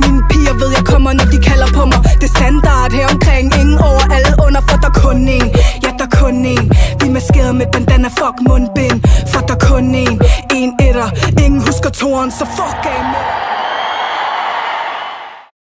Mine piger ved jeg kommer når de kalder på mig. Det er standard her omkring. Ingen over alle under for der kun en. Ja der kun en. Vi er maskeret med bandana fuck mundbind. For der kun en. En etter. Ingen husker toren så fuck af med